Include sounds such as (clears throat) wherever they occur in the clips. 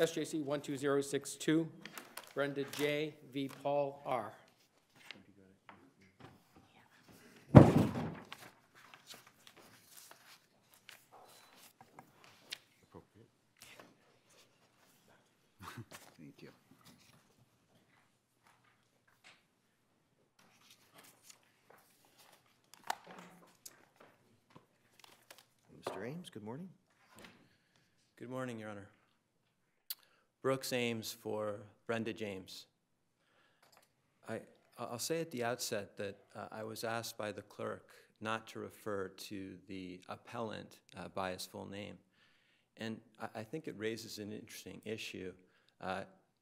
SJC 12062, Brenda J. v. Paul R. Thank you. Mr. Ames, good morning. Good morning, Your Honor. Brooks Ames for Brenda James. I, I'll say at the outset that uh, I was asked by the clerk not to refer to the appellant uh, by his full name. And I, I think it raises an interesting issue. Uh,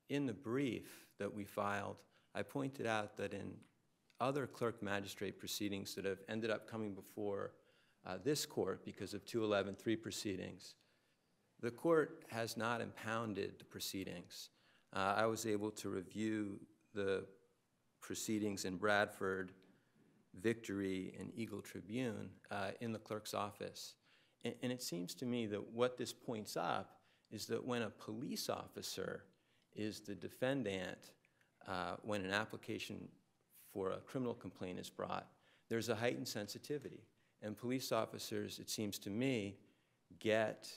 in the brief that we filed, I pointed out that in other clerk magistrate proceedings that have ended up coming before uh, this court because of 211-3 proceedings, the court has not impounded the proceedings. Uh, I was able to review the proceedings in Bradford, Victory, and Eagle Tribune uh, in the clerk's office. And, and it seems to me that what this points up is that when a police officer is the defendant, uh, when an application for a criminal complaint is brought, there's a heightened sensitivity. And police officers, it seems to me, get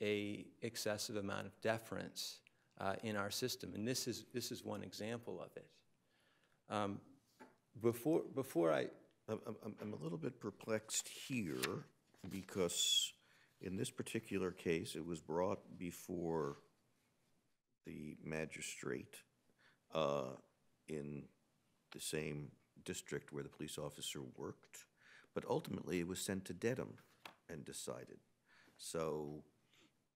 a excessive amount of deference uh, in our system, and this is this is one example of it. Um, before before I I'm, I'm, a little bit perplexed here because in this particular case, it was brought before the magistrate uh, in the same district where the police officer worked, but ultimately it was sent to Dedham and decided. So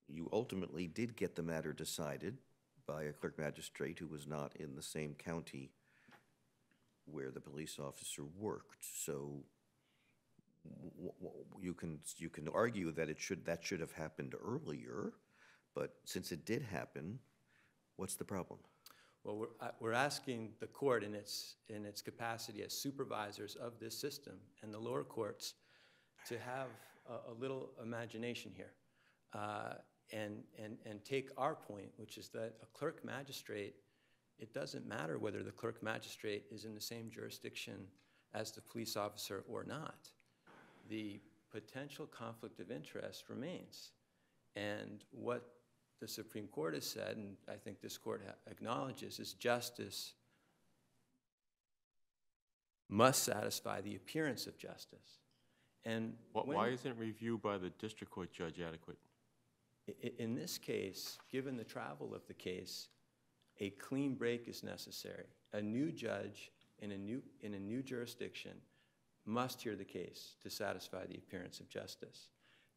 you ultimately did get the matter decided by a clerk magistrate who was not in the same county where the police officer worked. So you can, you can argue that it should, that should have happened earlier, but since it did happen, what's the problem? Well, we're, uh, we're asking the court in its, in its capacity as supervisors of this system and the lower courts to have a, a little imagination here uh, and, and, and take our point, which is that a clerk magistrate, it doesn't matter whether the clerk magistrate is in the same jurisdiction as the police officer or not. The potential conflict of interest remains. And what the Supreme Court has said, and I think this court ha- acknowledges, is justice must satisfy the appearance of justice. And Why isn't review by the district court judge adequate? In this case, given the travel of the case, a clean break is necessary. A new judge in a new, in a new jurisdiction must hear the case to satisfy the appearance of justice.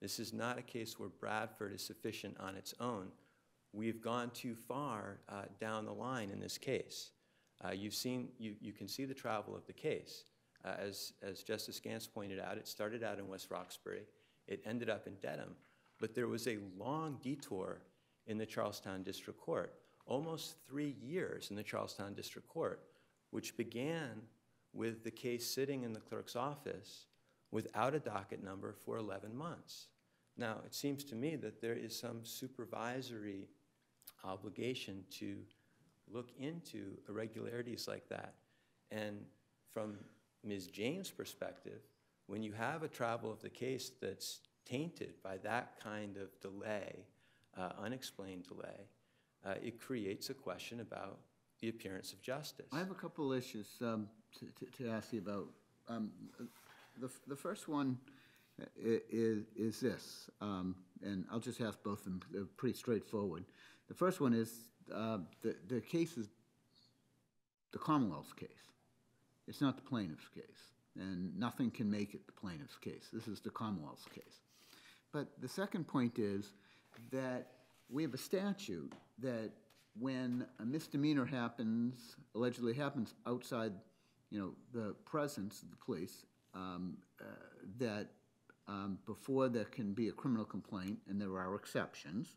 This is not a case where Bradford is sufficient on its own. We've gone too far uh, down the line in this case. Uh, you've seen, you, you can see the travel of the case. Uh, as, as Justice Gants pointed out, it started out in West Roxbury. It ended up in Dedham. But there was a long detour in the Charlestown District Court, almost three years in the Charlestown District Court, which began with the case sitting in the clerk's office without a docket number for 11 months. Now, it seems to me that there is some supervisory obligation to look into irregularities like that. And from Ms. James' perspective, when you have a travel of the case that's tainted by that kind of delay, uh, unexplained delay, uh, it creates a question about the appearance of justice. I have a couple issues um, to- to ask you about. Um, The the first one is is this, um, and I'll just ask both of them, they're pretty straightforward. The first one is, uh, the the case is the Commonwealth's case. It's not the plaintiff's case, and nothing can make it the plaintiff's case. This is the Commonwealth's case. But the second point is that we have a statute that when a misdemeanor happens, allegedly happens outside, you know, the presence of the police, um, uh, that um, before there can be a criminal complaint, and there are exceptions,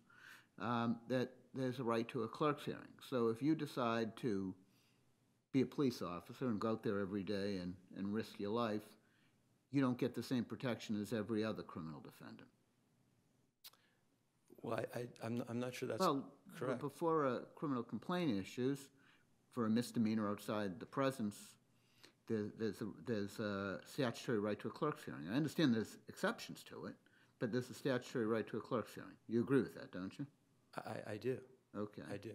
um, that there's a right to a clerk's hearing. So if you decide to be a police officer and go out there every day and, and risk your life, you don't get the same protection as every other criminal defendant. Well, I, I, I'm, I'm not sure that's. Well, Correct. Before a criminal complaint issues for a misdemeanor outside the presence, there, there's a, there's a statutory right to a clerk's hearing. I understand there's exceptions to it, but there's a statutory right to a clerk's hearing. You agree with that, don't you? I, I do, Okay. I do.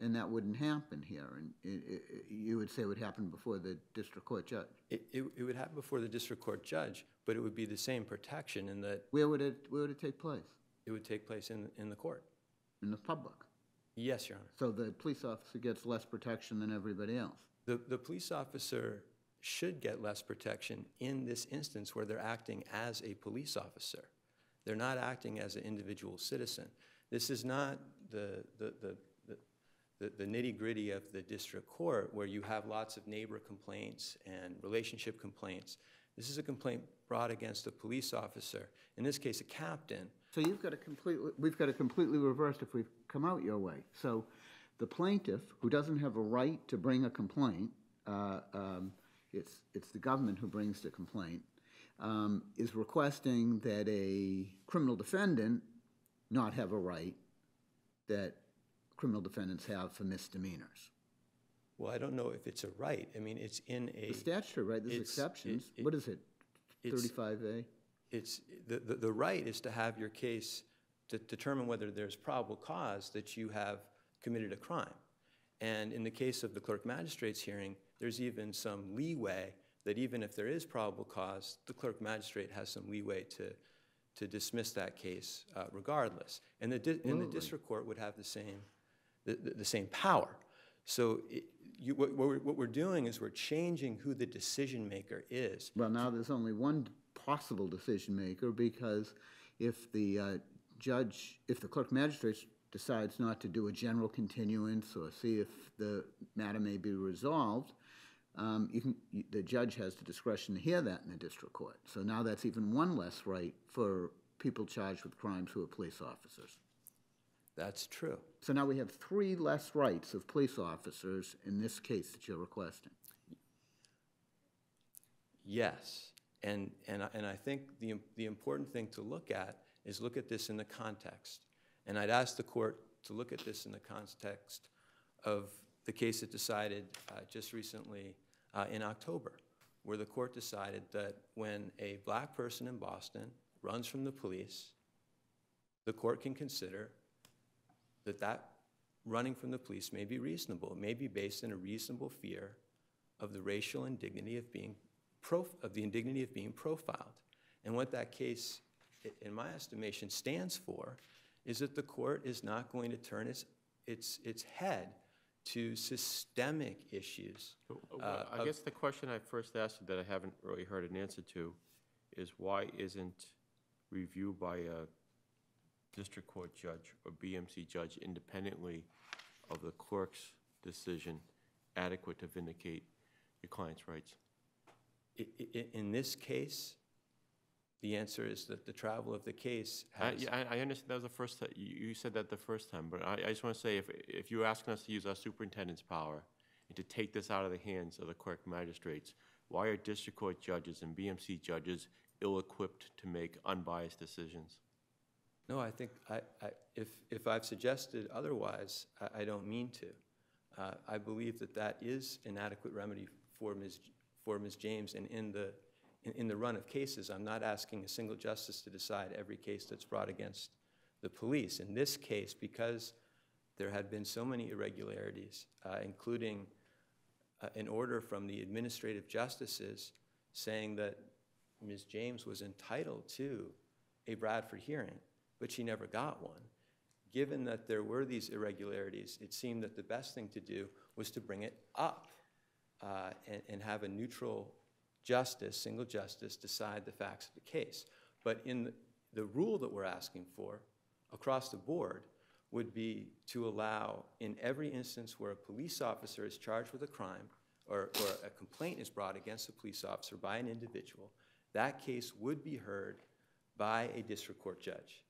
And that wouldn't happen here, and you would say it would happen before the district court judge. It, it, it would happen before the district court judge, but it would be the same protection in that Where would it, where would it take place? It would take place in, in the court. In the public? Yes, Your Honor. So the police officer gets less protection than everybody else? The, the police officer should get less protection in this instance where they're acting as a police officer. They're not acting as an individual citizen. This is not the, the, the, the- the, the nitty-gritty of the district court where you have lots of neighbor complaints and relationship complaints. This is a complaint brought against a police officer, in this case, a captain, So you've got a completely, we've got it completely reversed if we've come out your way. So the plaintiff, who doesn't have a right to bring a complaint, uh, um, it's, it's the government who brings the complaint, um, is requesting that a criminal defendant not have a right that criminal defendants have for misdemeanors. Well, I don't know if it's a right. I mean, it's in a. The statutory, right, there's exceptions. it- What is it? Thirty-five A? It's, the, the, the right is to have your case to determine whether there's probable cause that you have committed a crime. And in the case of the clerk magistrate's hearing, there's even some leeway that even if there is probable cause, the clerk magistrate has some leeway to, to dismiss that case uh, regardless. And the, di- and the district court would have the same, the, the, the same power. So it, you, what, what we're, what we're doing is we're changing who the decision maker is. Well, now there's only one possible decision maker because if the uh, judge, if the clerk magistrate decides not to do a general continuance or see if the matter may be resolved, um, you can, you- the judge has the discretion to hear that in the district court. So now that's even one less right for people charged with crimes who are police officers. That's true. So now we have three less rights of police officers in this case that you're requesting. Yes, and, and, I- and I think the, the important thing to look at is look at this in the context. And I'd ask the court to look at this in the context of the case that decided uh, just recently uh, in October, where the court decided that when a black person in Boston runs from the police, the court can consider that that running from the police may be reasonable. It may be based in a reasonable fear of the racial indignity of being prof, of the indignity of being profiled. And what that case, in my estimation, stands for is that the court is not going to turn its, its, its head to systemic issues. Uh, uh, I guess the question I first asked you that I haven't really heard an answer to is why isn't review by a district court judge or BMC judge independently of the clerk's decision adequate to vindicate your client's rights? In this case, the answer is that the travel of the case I, has. yeah, I, I understand that was the first, ti- you, you said that the first time, but I, I just want to say, if, if you're asking us to use our superintendent's power and to take this out of the hands of the clerk magistrates, why are district court judges and BMC judges ill-equipped to make unbiased decisions? No, I think, I, I, if, if I've suggested otherwise, I, I don't mean to. Uh, I believe that that is an adequate remedy for Ms., J- for Ms. James, and in the, in, in the run of cases, I'm not asking a single justice to decide every case that's brought against the police. In this case, because there had been so many irregularities, uh, including uh, an order from the administrative justices saying that Ms. James was entitled to a Bradford hearing, but she never got one. Given that there were these irregularities, it seemed that the best thing to do was to bring it up uh, and, and have a neutral justice, single justice, decide the facts of the case. But in the, the rule that we're asking for across the board would be to allow, in every instance where a police officer is charged with a crime or, or a complaint is brought against a police officer by an individual, that case would be heard by a district court judge.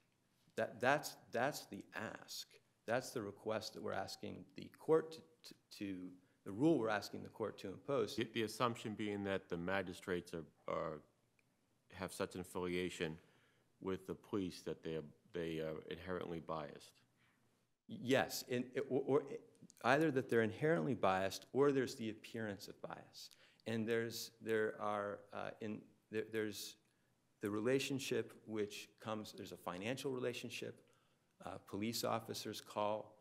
That, that's, that's the ask. That's the request that we're asking the court to, to- to, the rule we're asking the court to impose. The, the assumption being that the magistrates are, are, have such an affiliation with the police that they are, they are inherently biased. Yes, in, or, or either that they're inherently biased or there's the appearance of bias. And there's, there are, uh, in, there, there's the relationship which comes, there's a financial relationship. Uh, police officers call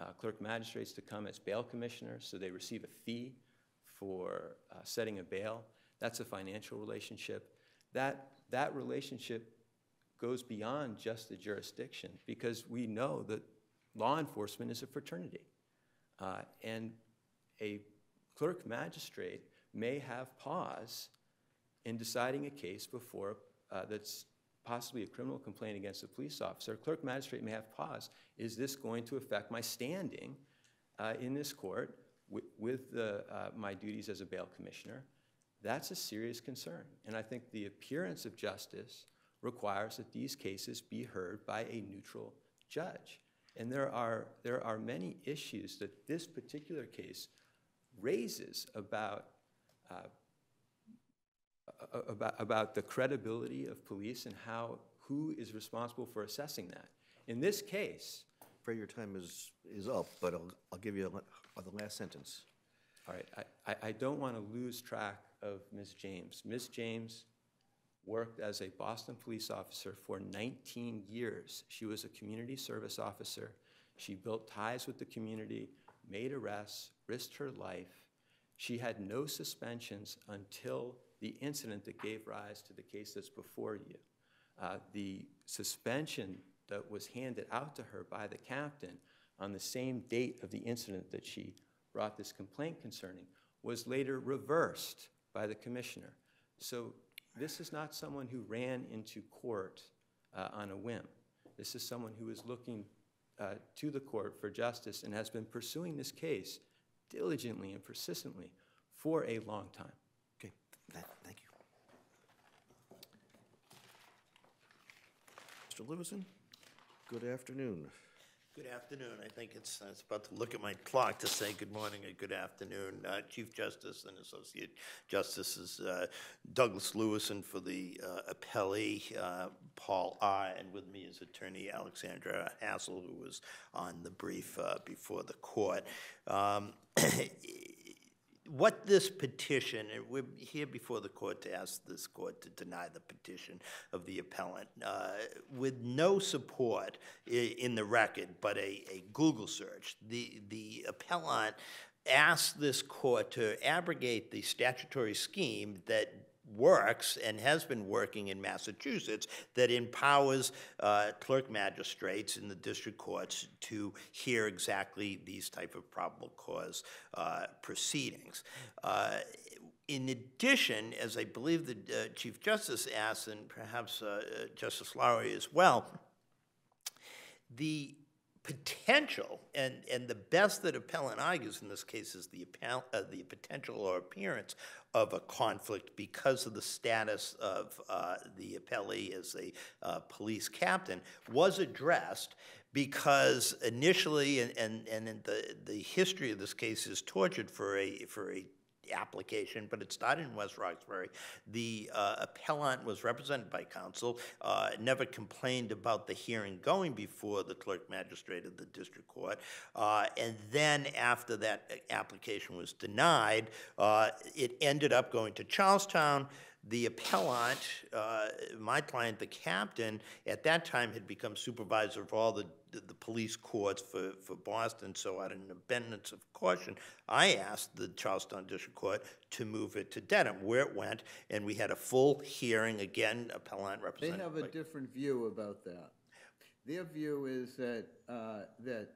uh, clerk magistrates to come as bail commissioners, so they receive a fee for uh, setting a bail. That's a financial relationship. That, that relationship goes beyond just the jurisdiction because we know that law enforcement is a fraternity. Uh, and a clerk magistrate may have pause in deciding a case before uh, that's possibly a criminal complaint against a police officer. Clerk magistrate may have pause. Is this going to affect my standing uh, in this court with, with the, uh, my duties as a bail commissioner? That's a serious concern. And I think the appearance of justice requires that these cases be heard by a neutral judge. And there are, there are many issues that this particular case raises about, uh, about, about the credibility of police and how, who is responsible for assessing that. In this case, Afraid your time is, is up, but I'll, I'll give you a uh, the last sentence. all right, I, I, I don't want to lose track of Ms. James. Ms. James worked as a Boston police officer for 19 years. She was a community service officer. She built ties with the community, made arrests, risked her life. She had no suspensions until the incident that gave rise to the case that's before you. Uh, the suspension that was handed out to her by the captain on the same date of the incident that she brought this complaint concerning was later reversed by the commissioner. So this is not someone who ran into court uh, on a whim. This is someone who is looking uh, to the court for justice and has been pursuing this case diligently and persistently for a long time. Okay, th- thank you. Mr. Louison, good afternoon. Good afternoon. I think it's, I was about to look at my clock to say good morning or good afternoon. Uh, Chief Justice and Associate Justices uh, Douglas Louison for the uh, appellee, uh, Paul I., and with me is Attorney Alexandra Hassel, who was on the brief uh, before the court. Um, (clears throat) what this petition, and we're here before the court to ask this court to deny the petition of the appellant, uh, with no support in the record, but a, a Google search. The, the appellant asked this court to abrogate the statutory scheme that works and has been working in Massachusetts that empowers uh, clerk magistrates in the district courts to hear exactly these type of probable cause uh, proceedings. Uh, in addition, as I believe the uh, Chief Justice asked, and perhaps uh, uh, Justice Lowy as well, the potential, and, and the best that appellant argues in this case is the, uh, the potential or appearance of a conflict because of the status of uh, the appellee as a uh, police captain, was addressed because initially, and, and, and in the, the history of this case is tortured for a, for a application, but it started in West Roxbury. The uh, appellant was represented by counsel, uh, never complained about the hearing going before the clerk magistrate of the district court. Uh, and then after that application was denied, uh, it ended up going to Charlestown. The appellant, uh, my client, the captain, at that time had become supervisor of all the, the, the police courts for, for Boston, so out of an abundance of caution, I asked the Charlestown District Court to move it to Dedham, where it went, and we had a full hearing, again, appellant They have a different view about that. Their view is that, uh, that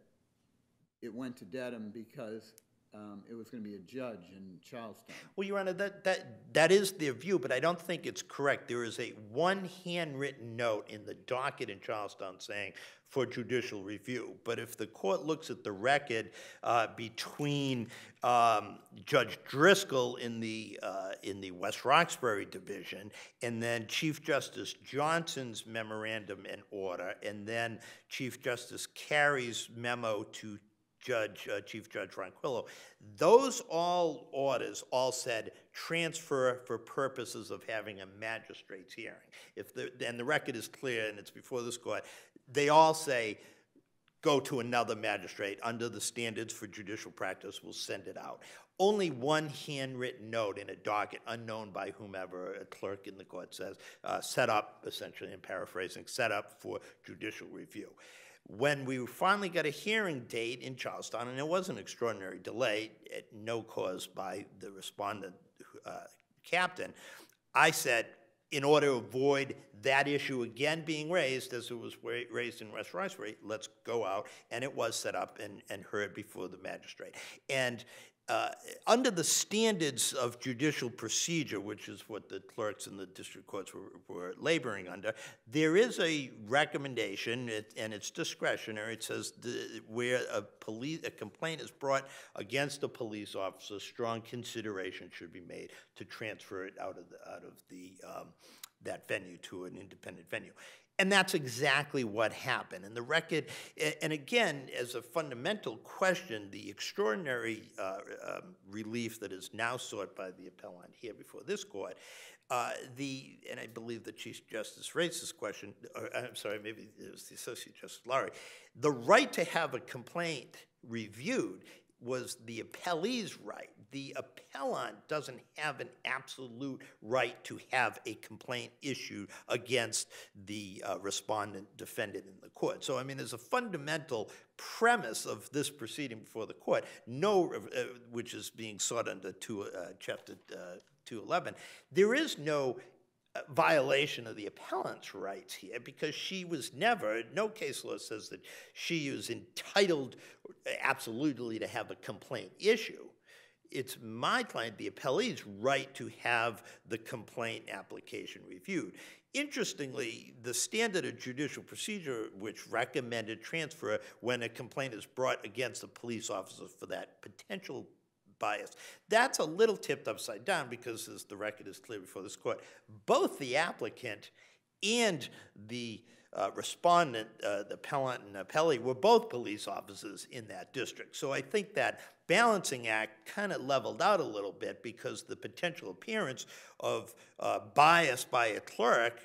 it went to Dedham because um, it was going to be a judge in Charlestown. Well, Your Honor, that, that, that is their view, but I don't think it's correct. There is a one handwritten note in the docket in Charlestown saying for judicial review. But if the court looks at the record uh, between um, Judge Driscoll in the, uh, in the West Roxbury Division, and then Chief Justice Johnson's memorandum and order, and then Chief Justice Carey's memo to Judge, uh, Chief Judge Ronquillo. Those all orders all said transfer for purposes of having a magistrate's hearing. If the, and the record is clear and it's before this court, they all say go to another magistrate under the standards for judicial practice, we'll send it out. Only one handwritten note in a docket, unknown by whomever, a clerk in the court says, uh, set up, essentially, in paraphrasing, set up for judicial review. When we finally got a hearing date in Charlestown, and it was an extraordinary delay, at no cause by the respondent uh, captain, I said, in order to avoid that issue again being raised, as it was raised in West Roxbury, let's go out, and it was set up and, and heard before the magistrate. And uh, under the standards of judicial procedure, which is what the clerks and the district courts were, were laboring under, there is a recommendation, it- and it's discretionary. It says the, where a police a complaint is brought against a police officer, strong consideration should be made to transfer it out of the, out of the um, that venue to an independent venue. And that's exactly what happened. And the record, and again, as a fundamental question, the extraordinary uh, um, relief that is now sought by the appellant here before this court, uh, the, and I believe the Chief Justice raised this question, or I'm sorry, maybe it was the Associate Justice Lowy, the right to have a complaint reviewed was the appellee's right. The appellant doesn't have an absolute right to have a complaint issued against the uh, respondent defendant in the court. So, I mean, there's a fundamental premise of this proceeding before the court, no, uh, which is being sought under two, uh, chapter uh, 211. There is no violation of the appellant's rights here because she was never, no case law says that she is entitled absolutely to have a complaint issue. It's my client, the appellee's right to have the complaint application reviewed. Interestingly, the standard of judicial procedure, which recommended transfer when a complaint is brought against a police officer for that potential bias. That's a little tipped upside down because, as the record is clear before this court, both the applicant and the uh, respondent, uh, the appellant and appellee, were both police officers in that district. So I think that balancing act kind of leveled out a little bit because the potential appearance of uh, bias by a clerk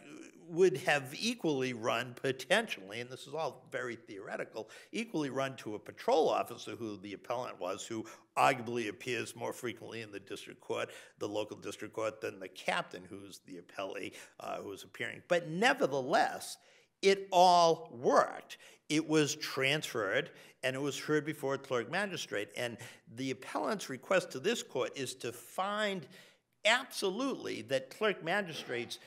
would have equally run potentially, and this is all very theoretical, equally run to a patrol officer who the appellant was, who arguably appears more frequently in the district court, the local district court, than the captain, who's the appellee, uh, who was appearing. But nevertheless, it all worked. It was transferred and it was heard before a clerk magistrate. And the appellant's request to this court is to find absolutely that clerk magistrates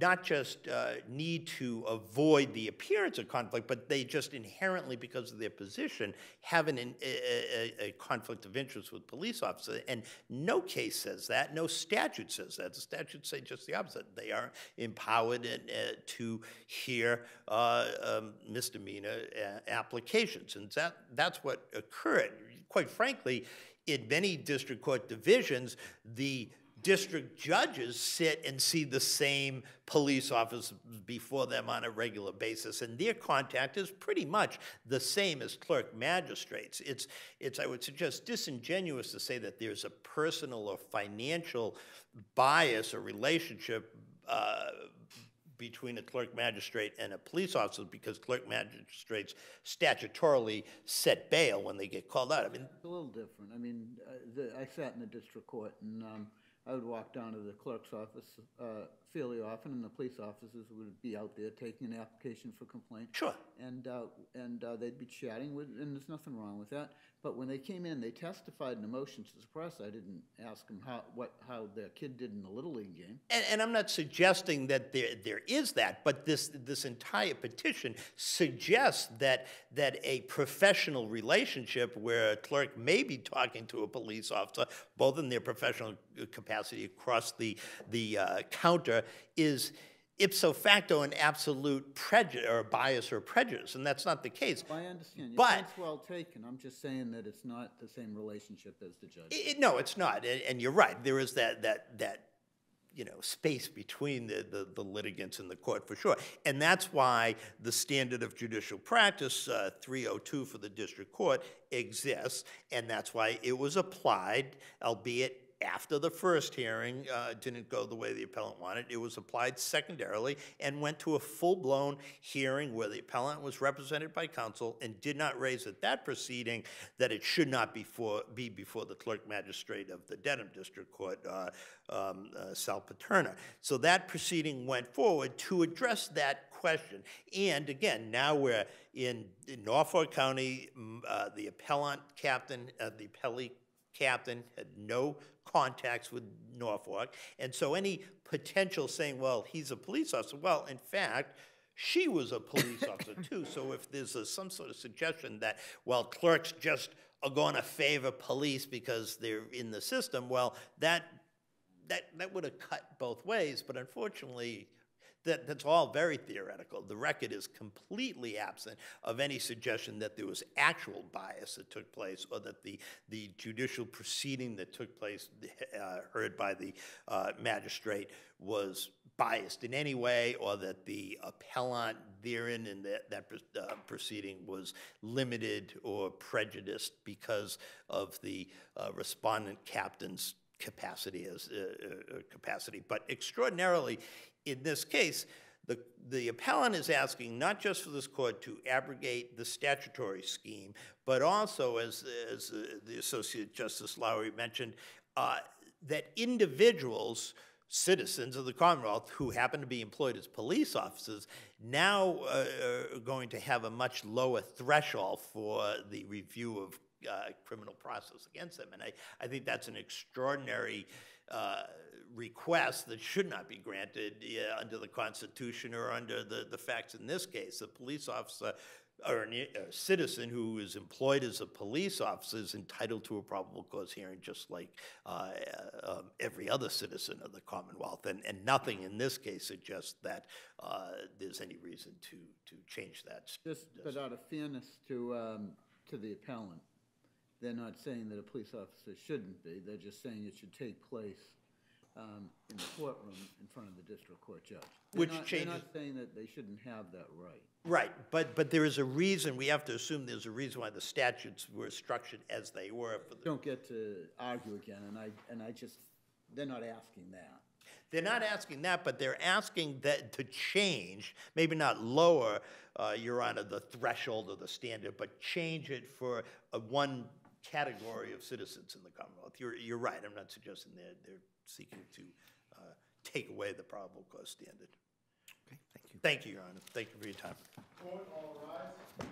not just uh, need to avoid the appearance of conflict, but they just inherently, because of their position, have an, a, a, a conflict of interest with police officers. And no case says that. No statute says that. The statutes say just the opposite. They are empowered uh, to hear uh, um, misdemeanor uh, applications, and that that's what occurred. Quite frankly, in many district court divisions, the district judges sit and see the same police officers before them on a regular basis, and their contact is pretty much the same as clerk magistrates. It's, it's I would suggest, disingenuous to say that there's a personal or financial bias or relationship uh, between a clerk magistrate and a police officer because clerk magistrates statutorily set bail when they get called out. I mean, It's a little different. I mean, uh, the, I sat in the district court, and um, I would walk down to the clerk's office uh, fairly often, and the police officers would be out there taking an application for complaint. Sure. And, uh, and uh, they'd be chatting with, and there's nothing wrong with that. But when they came in, they testified in a motion to suppress. I didn't ask them how, what, how their kid did in the Little League game. And, and I'm not suggesting that there, there is that, but this, this entire petition suggests that, that a professional relationship where a clerk may be talking to a police officer, both in their professional capacity across the, the uh, counter, is ipso facto an absolute prejudice or bias or prejudice, and that's not the case. I understand. Your But- point's well taken. I'm just saying that it's not the same relationship as the judge. I- I- no, it's not, and, and you're right. There is that that that you know space between the, the the litigants and the court for sure, and that's why the standard of judicial practice uh, 302 for the district court exists, and that's why it was applied, albeit after the first hearing uh, didn't go the way the appellant wanted. It was applied secondarily and went to a full-blown hearing where the appellant was represented by counsel and did not raise at that proceeding that it should not be be before the clerk magistrate of the Dedham District Court, uh, um, uh, Sal Paterna. So that proceeding went forward to address that question. And again, now we're in in Norfolk County, uh, the appellant captain, uh, the appellee captain had no contacts with Norfolk. And so any potential saying, well, he's a police officer, well, in fact, she was a police (laughs) officer too. So if there's a, some sort of suggestion that, well, clerks just are going to favor police because they're in the system, well, that that, that would have cut both ways, but unfortunately, that, that's all very theoretical. The record is completely absent of any suggestion that there was actual bias that took place or that the, the judicial proceeding that took place, uh, heard by the uh, magistrate, was biased in any way or that the appellant therein in that, that uh, proceeding was limited or prejudiced because of the uh, respondent captain's capacity as uh, uh, capacity. But extraordinarily, in this case, the, the appellant is asking not just for this court to abrogate the statutory scheme, but also, as, as uh, the Associate Justice Lowy mentioned, uh, that individuals, citizens of the Commonwealth who happen to be employed as police officers, now uh, are going to have a much lower threshold for the review of uh, criminal process against them. And I, I think that's an extraordinary uh, request that should not be granted uh, under the Constitution or under the, the facts in this case. A police officer or an- a citizen who is employed as a police officer is entitled to a probable cause hearing just like uh, uh, um, every other citizen of the Commonwealth. And, and nothing in this case suggests that uh, there's any reason to, to change that. Just, but out of fairness to, um, to the appellant, they're not saying that a police officer shouldn't be, they're just saying it should take place um, in the courtroom in front of the district court judge. They're Which not- changes- They're not saying that they shouldn't have that right. Right, but, but there is a reason, we have to assume there's a reason why the statutes were structured as they were for the Don't get to argue again, and I, and I just, they're not asking that. They're not asking that, but they're asking that to change, maybe not lower, uh, Your Honor, the threshold or the standard, but change it for a one category of citizens in the Commonwealth. You're, you're right, I'm not suggesting they're, they're seeking to uh, take away the probable cause standard. Okay, thank you. Thank you, Your Honor. Thank you for your time. Court, all rise.